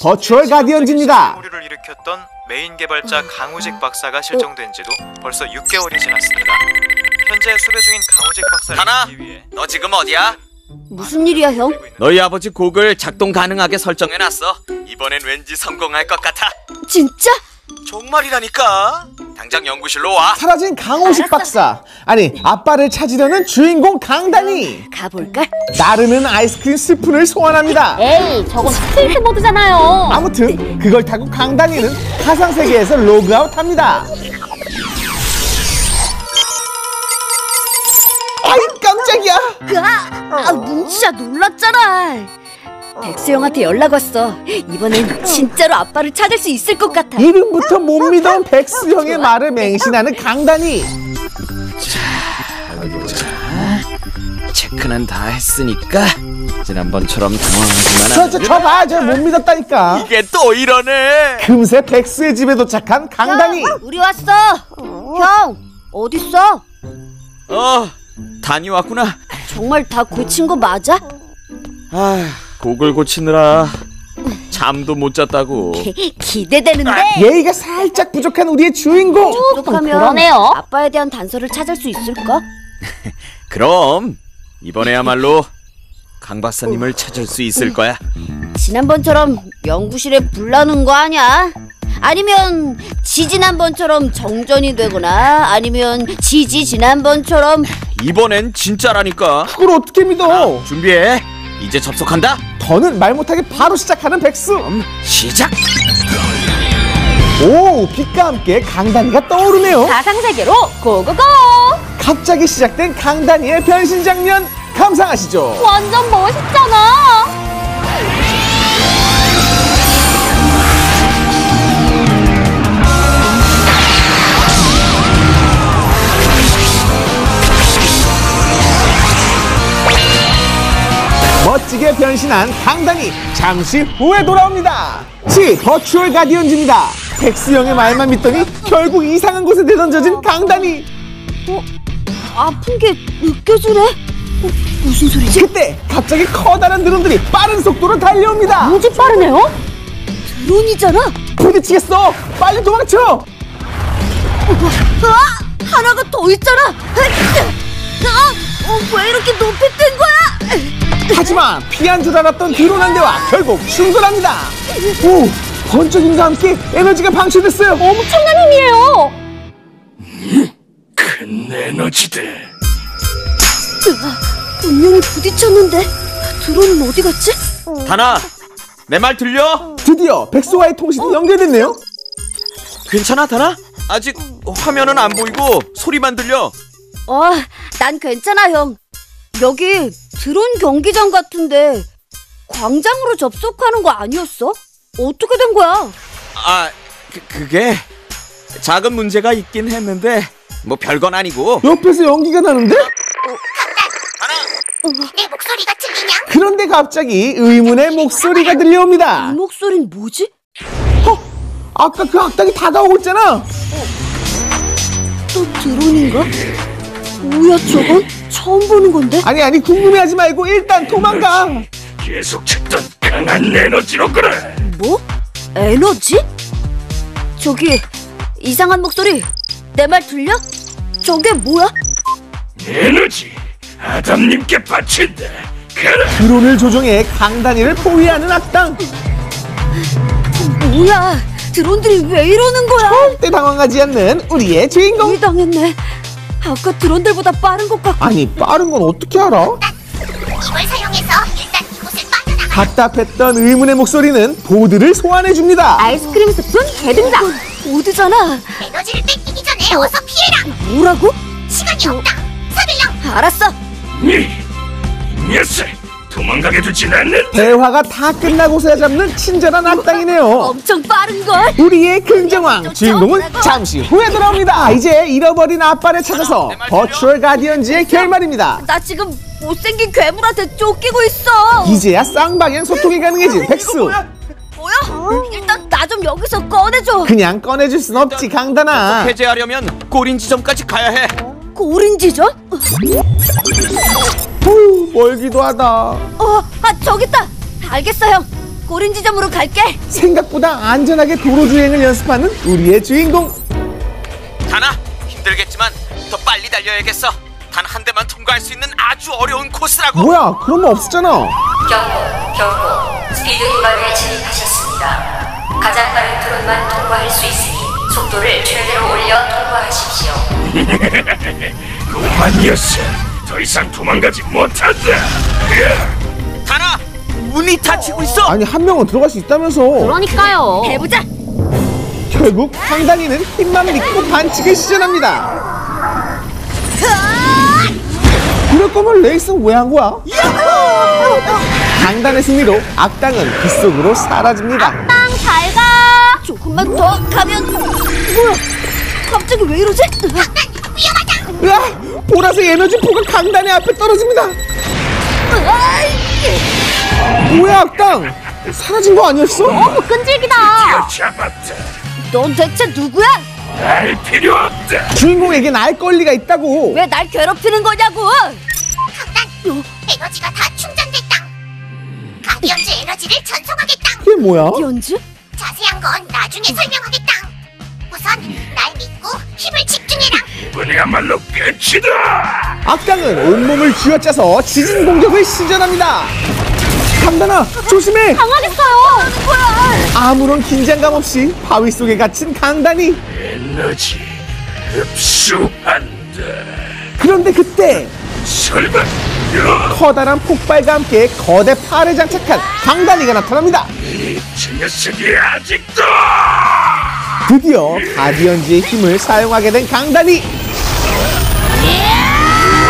버추얼 가디언즈입니다. 오류를 일으켰던 메인 개발자 강우직 박사가 실종된 지도 벌써 6개월이 지났습니다. 현재 수배 중인 강우직 박사를 하나, 찾기 위해 너 지금 어디야? 무슨 일이야 형? 너희 아버지 곡을 작동 가능하게 설정해놨어. 이번엔 왠지 성공할 것 같아. 진짜? 정말이라니까. 당장 연구실로 와. 사라진 강호식 박사. 아니, 아빠를 찾으려는 주인공 강단이 가볼까? 나르는 아이스크림 스푼을 소환합니다. 에이 저건 스케이트보드잖아요 아무튼 그걸 타고 강단이는 가상 세계에서 로그아웃합니다. 아이 깜짝이야. 아, 아 문지자 놀랐잖아 백수 형한테 연락 왔어. 이번엔 진짜로 아빠를 찾을 수 있을 것 같아. 이름부터 못 믿던 백수 형의 말을 맹신하는 강단이. 체크는 다 했으니까 지난번처럼 당황하지만 저 저 저 봐, 저 못 믿었다니까. 이게 또 이러네. 금세 백수의 집에 도착한 강단이. 형, 우리 왔어. 형 어딨어? 어, 다녀왔구나. 정말 다 고친 거 맞아? 아, 곡을 고치느라 잠도 못 잤다고. 기대되는데 예의가 살짝 부족한 우리의 주인공. 부족하면 그러네요. 아빠에 대한 단서를 찾을 수 있을까? 그럼 이번에야말로 강 박사님을 찾을 수 있을 거야. 지난번처럼 연구실에 불 나는 거 아니야? 아니면 지지난번처럼 정전이 되거나 아니면 지지 지난번처럼 이번엔 진짜라니까. 그걸 어떻게 믿어? 준비해. 이제 접속한다. 더는 말 못하게 바로 시작하는 백수. 그럼 시작. 오, 빛과 함께 강단이가 떠오르네요. 가상세계로 고고고! 갑자기 시작된 강단이의 변신 장면 감상하시죠. 완전 멋있잖아! 멋지게 변신한 강단이 잠시 후에 돌아옵니다. 치 버추얼 가디언즈입니다. 백수 형의 말만 믿더니 결국 이상한 곳에 내던져진 강단이. 아픈 게 느껴지네? 어, 무슨 소리지? 그때 갑자기 커다란 드론들이 빠른 속도로 달려옵니다. 무지 빠르네요? 드론이잖아? 부딪히겠어. 빨리 도망쳐. 아! 하나가 더 있잖아! 아! 어, 왜 이렇게 높이 하지만 피한 줄 알았던 드론 한 대와 결국 충돌합니다. 오, 번쩍임과 함께 에너지가 방출됐어요. 엄청난 힘이에요! 큰 에너지대. 분명히 부딪혔는데 드론은 어디 갔지? 다나, 내 말 들려? 드디어 백소와의 통신이 연결됐네요. 괜찮아, 다나? 아직 화면은 안 보이고 소리만 들려. 어, 난 괜찮아 형. 여기 드론 경기장 같은데 광장으로 접속하는 거 아니었어? 어떻게 된 거야? 아, 그, 그게 작은 문제가 있긴 했는데 뭐 별건 아니고. 옆에서 연기가 나는데? 내 목소리가 들리냐? 그런데 갑자기 의문의 목소리가 이 들려옵니다. 목소린 뭐지? 아까 그 악당이 다가오고 있잖아. 또 드론인가? 뭐야 저건? 처음 보는 건데? 아니 아니 궁금해하지 말고 일단 도망가. 계속 찾던 강한 에너지로 그래. 뭐? 에너지? 저기 이상한 목소리 내 말 들려? 저게 뭐야? 에너지. 아담님께 바친다. 가라. 드론을 조종해 강단이를 포위하는 악당. 뭐야 드론들이 왜 이러는 거야? 절대 당황하지 않는 우리의 주인공. 당했네 아까 드론들보다 빠른 것 같고 아니 빠른 건 어떻게 알아? 이걸 사용해서 일단 이곳을 빠져나가. 답답했던 의문의 목소리는 보드를 소환해 줍니다. 아이스크림 스푼 개등장 보드잖아 에너지를 뺏기기 전에 어서 피해라. 뭐라고? 시간이 없다. 서둘러. 알았어 이 녀석. 도망가게 두진 않는. 대화가 다 끝나고서야 잡는 친절한 악당이네요. 엄청 빠른걸 우리의 긍정왕 주인공은 잠시 후에 돌아옵니다. 이제 잃어버린 아빠를 찾아서 버추얼 가디언즈의 결말입니다. 나 지금 못생긴 괴물한테 쫓기고 있어 이제야 쌍방향 소통이 가능해진 백수. 뭐야? 일단 나 좀 여기서 꺼내줘 그냥 꺼내줄 순 없지 강단아. 해제하려면 꼬린 지점까지 가야 해. 고린지죠? 후, 멀기도 하다. 어, 아 저기 있다 알겠어 형 꼬린 지점으로 갈게. 생각보다 안전하게 도로 주행을 연습하는 우리의 주인공. 다나 힘들겠지만 더 빨리 달려야겠어. 단 한 대만 통과할 수 있는 아주 어려운 코스라고. 뭐야? 그런 거 없었잖아. 경고, 경고. 스피드 구간에 진입하셨습니다. 가장 빠른 트롯만 통과할 수 있으니 속도를 최대로 올려 통과하십시오. 그만이었어. 더 이상 도망가지 못한다. 다나 문이 닫히고 있어. 아니 한 명은 들어갈 수 있다면서. 그러니까요. 해보자. 결국 강단이는 힘만 믿고 반칙을 시전합니다. 이럴 거면 레이스는 왜 한 거야? 강단의 승리로 악당은 빗속으로 사라집니다. 땅잘 가. 조금만 더 가면 뭐야? 갑자기 왜 이러지? 으아! 보라색 에너지포가 강단의 앞에 떨어집니다. 뭐야 악당? 사라진 거 아니었어? 끈질기다. 잡았다. 넌 대체 누구야? 알 필요 없다. 주인공에겐 알 권리가 있다고. 왜 날 괴롭히는 거냐고? 강단 에너지가 다 충전됐다. 가디언즈 에너지를 전송하겠다. 이게 뭐야? 연주? 자세한 건 나중에 설명하겠다. 우선 날 믿고 힘을 집중해라. 이번에야말로 끝이다. 악당은 온몸을 쥐어짜서 지진 공격을 시전합니다. 강단아 조심해. 당하겠어요. 뭐야? 아무런 긴장감 없이 바위 속에 갇힌 강단이. 에너지 흡수한다. 그런데 그때 설마 야, 커다란 폭발과 함께 거대 팔에 장착한 강단이가 나타납니다. 저 녀석이 아직도 드디어 가디언즈의 힘을 사용하게 된 강단이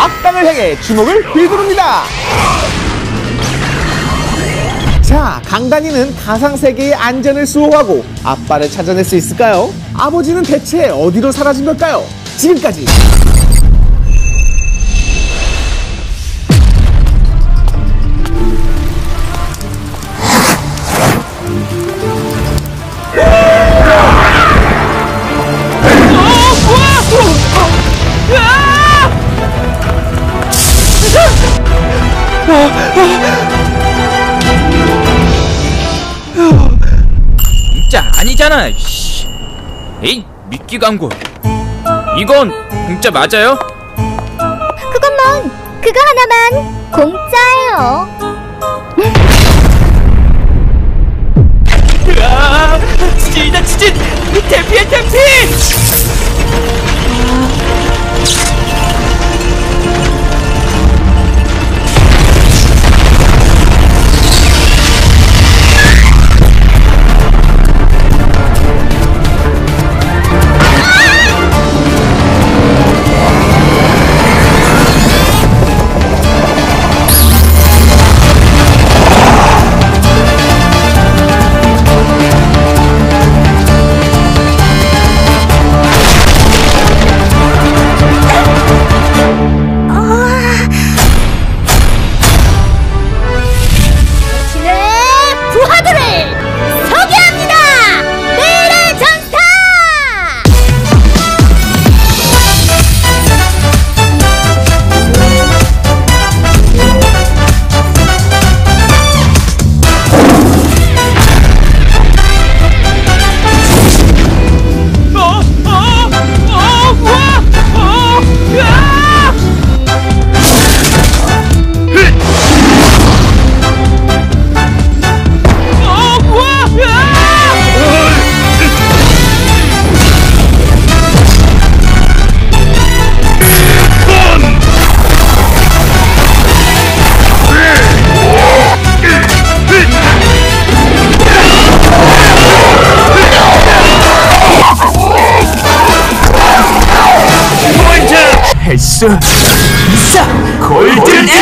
악당을 향해 주먹을 휘두릅니다. 자, 강단이는 가상 세계의 안전을 수호하고 아빠를 찾아낼 수 있을까요? 아버지는 대체 어디로 사라진 걸까요? 지금까지 아니잖아. 씨. 에이 미끼 광고. 이건 진짜 맞아요? 그것만 그거 하나만 공짜예요. 아, 지진이다 지진. 대피해 대피. しょさあ超えて